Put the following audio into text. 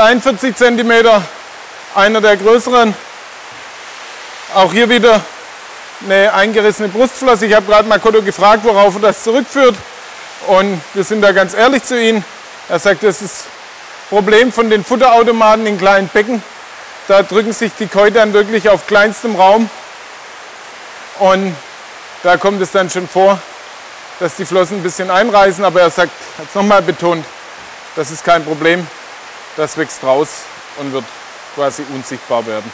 41 cm, einer der größeren. Auch hier wieder eine eingerissene Brustflosse. Ich habe gerade Makoto gefragt, worauf er das zurückführt. Und wir sind da ganz ehrlich zu ihm. Er sagt, das ist Problem von den Futterautomaten in kleinen Becken. Da drücken sich die Koi dann wirklich auf kleinstem Raum. Und da kommt es dann schon vor, dass die Flossen ein bisschen einreißen. Aber er sagt, hat es nochmal betont, das ist kein Problem. Das wächst raus und wird quasi unsichtbar werden.